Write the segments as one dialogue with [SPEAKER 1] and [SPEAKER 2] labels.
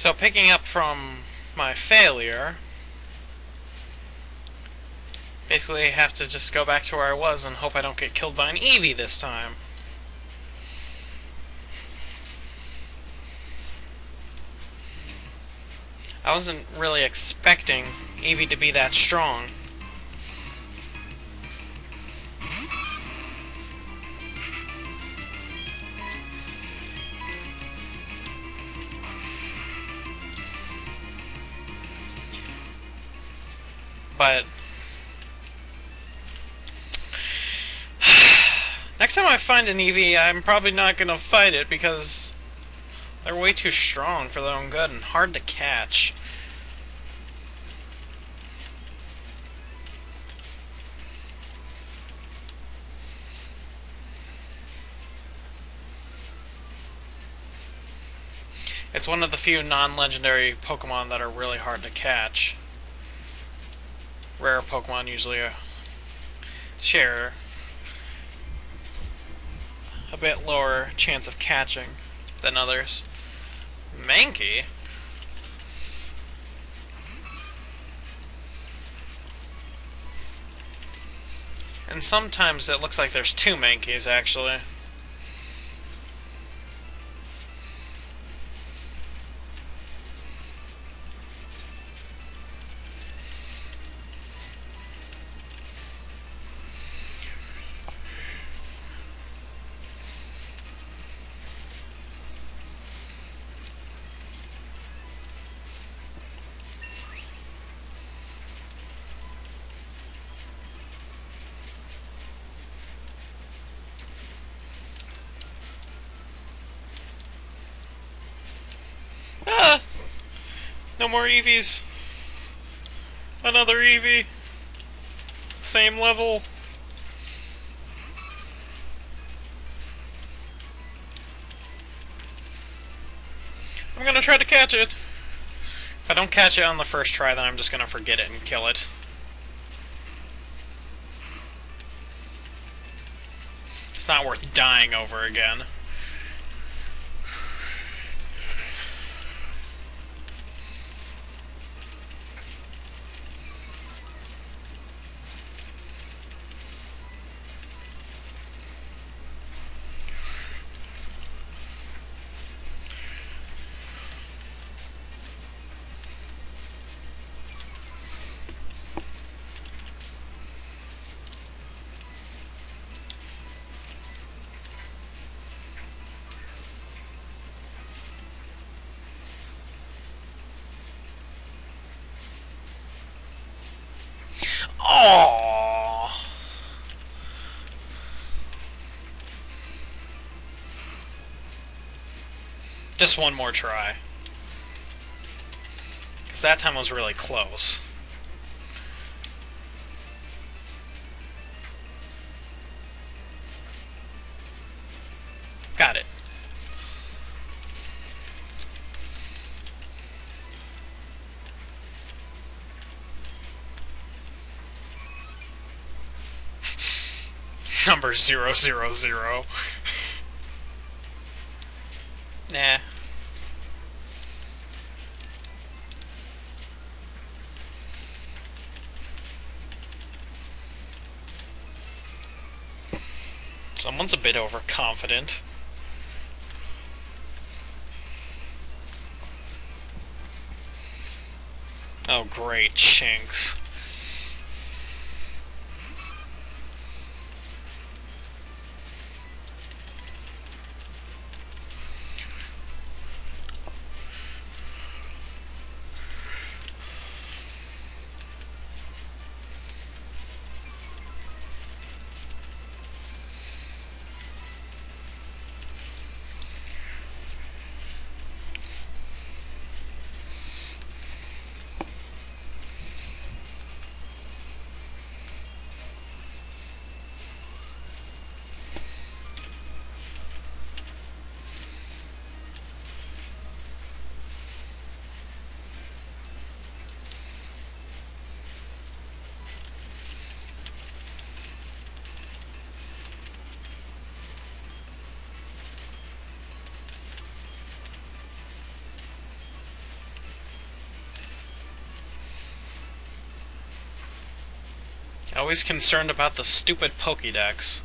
[SPEAKER 1] So picking up from my failure, basically I have to just go back to where I was and hope I don't get killed by an Eevee this time. I wasn't really expecting Eevee to be that strong. But next time I find an Eevee, I'm probably not gonna fight it because they're way too strong for their own good and hard to catch. It's one of the few non-legendary Pokemon that are really hard to catch rare Pokemon usually a share a bit lower chance of catching than others. Mankey? And sometimes it looks like there's two Mankeys, actually. No more Eevees. Another Eevee. Same level. I'm gonna try to catch it. If I don't catch it on the first try, then I'm just gonna forget it and kill it. It's not worth dying over again. Just one more try. Because that time was really close. Number zero zero zero. nah. Someone's a bit overconfident. Oh great, Shinx. Always concerned about the stupid Pokédex.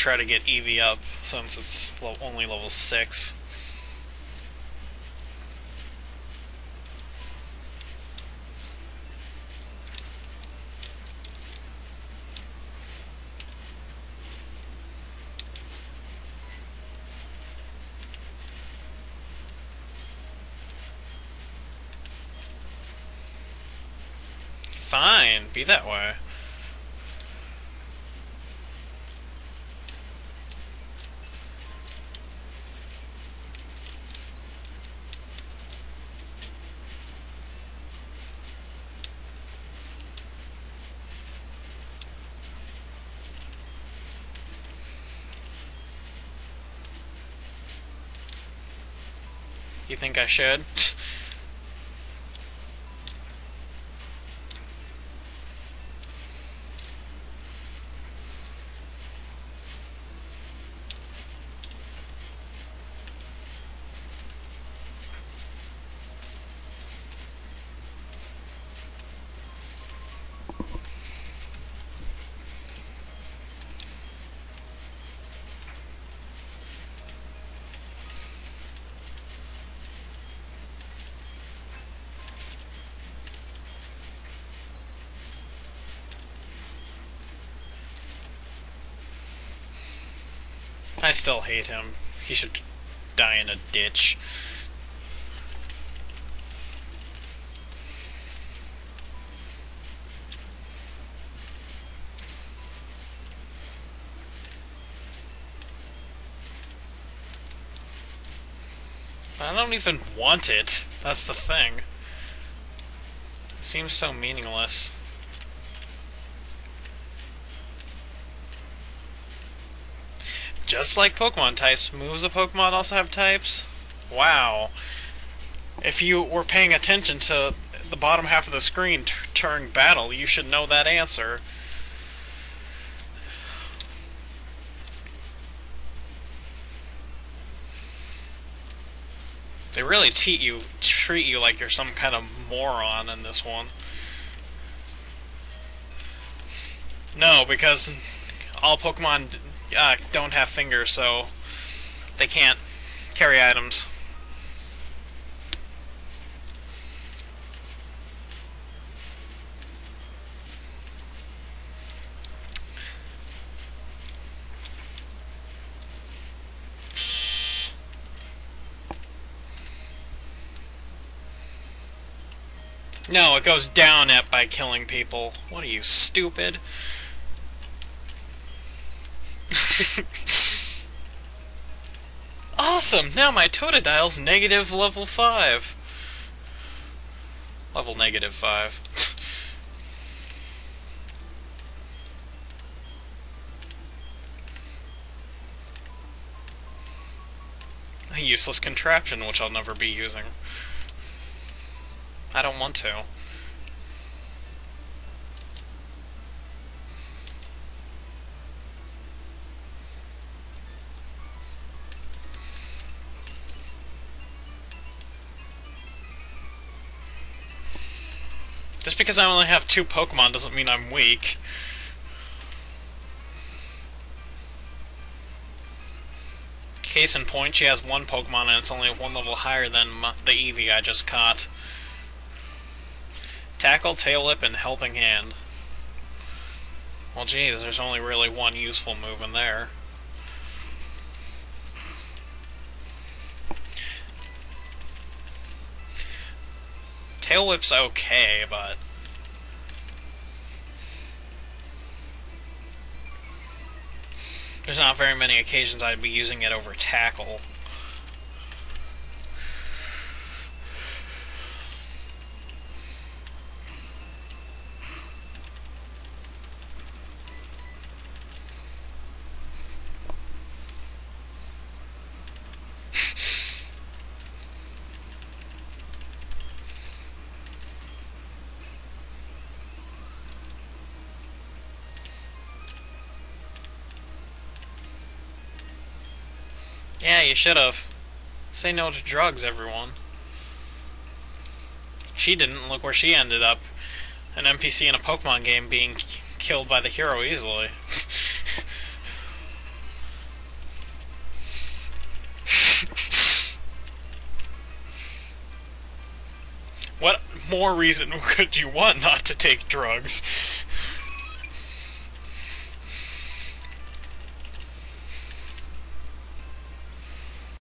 [SPEAKER 1] Try to get Eevee up since it's only level 6. Fine, be that way. You think I should? I still hate him. He should die in a ditch. I don't even want it. That's the thing. It seems so meaningless. Just like Pokemon types, moves of Pokemon also have types? Wow. If you were paying attention to the bottom half of the screen during battle, you should know that answer. They really treat you treat you like you're some kind of moron in this one. No, because all Pokemon uh, don't have fingers, so they can't carry items. No, it goes down at by killing people. What are you, stupid? awesome! Now my Totodile's negative level 5. Level negative 5. A useless contraption, which I'll never be using. I don't want to. Just because I only have two Pokemon doesn't mean I'm weak. Case in point, she has one Pokemon and it's only one level higher than the Eevee I just caught. Tackle, Tail Whip, and Helping Hand. Well, geez, there's only really one useful move in there. Tail Whip's okay, but... There's not very many occasions I'd be using it over Tackle. Yeah, you should have. Say no to drugs, everyone. She didn't. Look where she ended up. An NPC in a Pokemon game being killed by the hero easily. what more reason could you want not to take drugs?